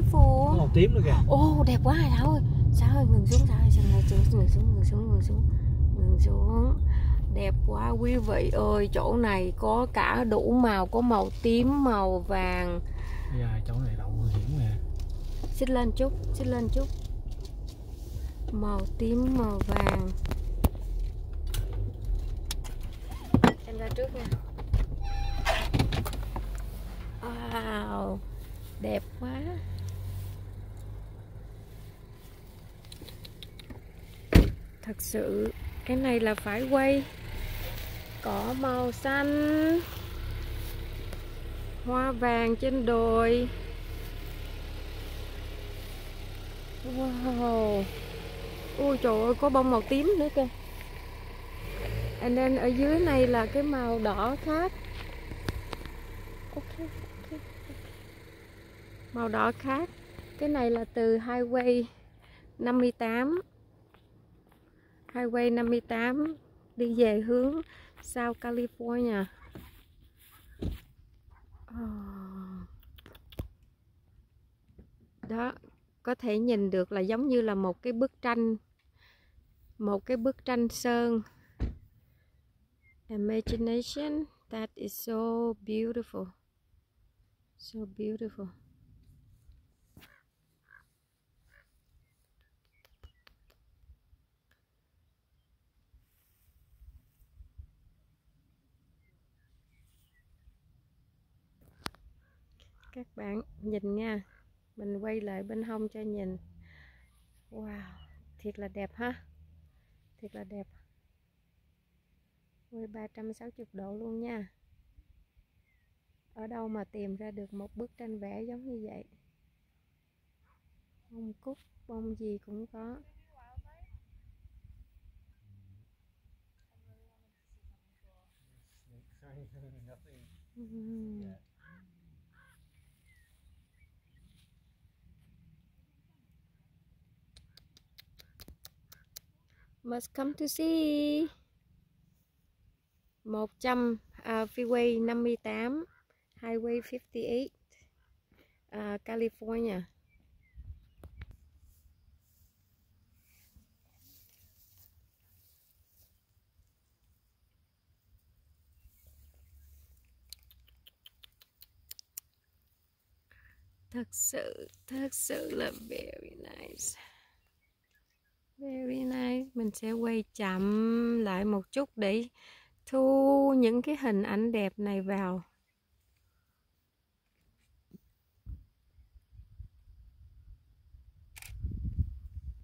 beautiful màu tím nữa kìa. Ô đẹp quá rồi Thảo ơi. Sao ơi ngừng xuống Thảo ơi Sao ngừng xuống ngừng xuống ngừng xuống ngừng xuống. Ngừng xuống. Đẹp quá quý vị ơi Chỗ này có cả đủ màu Có màu tím màu vàng. Dạ chỗ này đậu hiểm nè. Xích lên chút Xích lên chút. Màu tím màu vàng. Em ra trước nha. Wow Đẹp quá Thật sự Cái này là phải quay. Cỏ màu xanh. Hoa vàng trên đồi. Wow. Ui trời ơi có bông màu tím nữa kìa. And then ở dưới này là cái màu đỏ khác. Okay, okay. Màu đỏ khác. Cái này là từ Highway 58 Highway 58 Đi về hướng South California. Ờ. Đó, có thể nhìn được là giống như là một cái bức tranh, một cái bức tranh sơn. Imagination, that is so beautiful. So beautiful. Các bạn nhìn nha. Mình quay lại bên hông cho nhìn. Wow thiệt là đẹp ha. Thiệt là đẹp. Quay 360 độ luôn nha. Ở đâu mà tìm ra được một bức tranh vẽ giống như vậy? Bông cúc bông gì cũng có. Ừm. Must come to see. 100 uh, à, freeway 58 highway 58 uh, à, California. Thật sự thật sự là very nice. Very nice. Mình sẽ quay chậm lại một chút để thu những cái hình ảnh đẹp này vào.